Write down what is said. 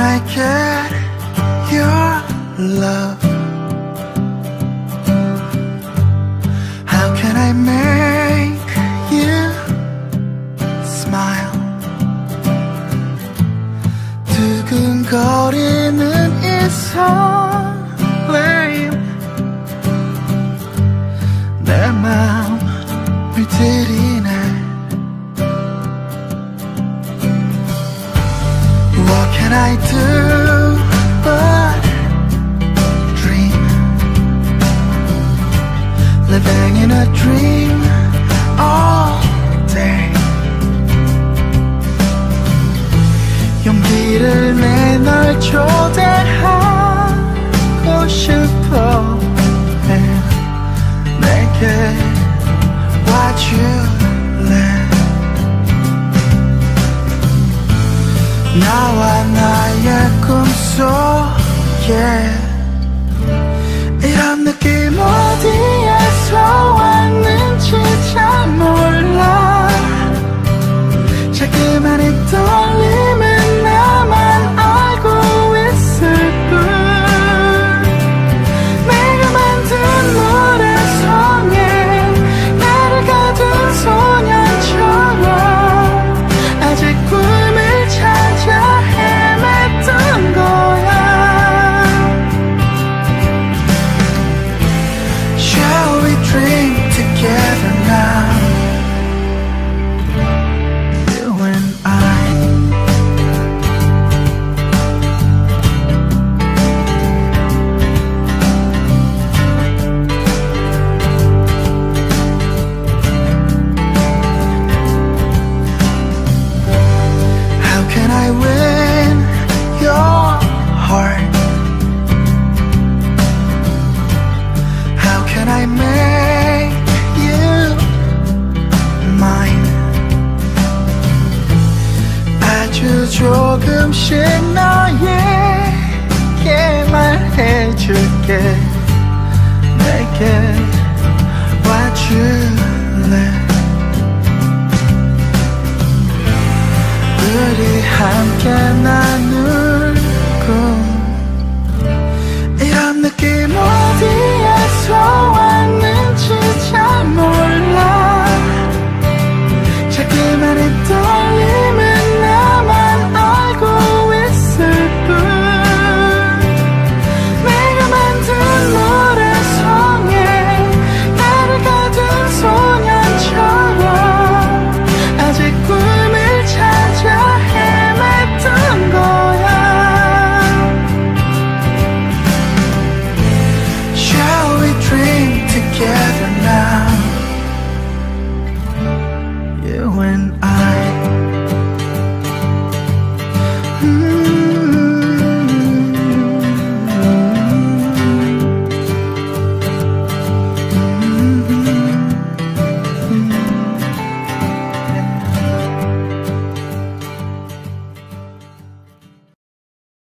I get your love? I do but dream Living in a dream all day 용기를 내 널 초대하고 싶어 나와 나의 꿈속에 조금씩 너에게 말해줄게. 내게 와줄래? 우리 함께 나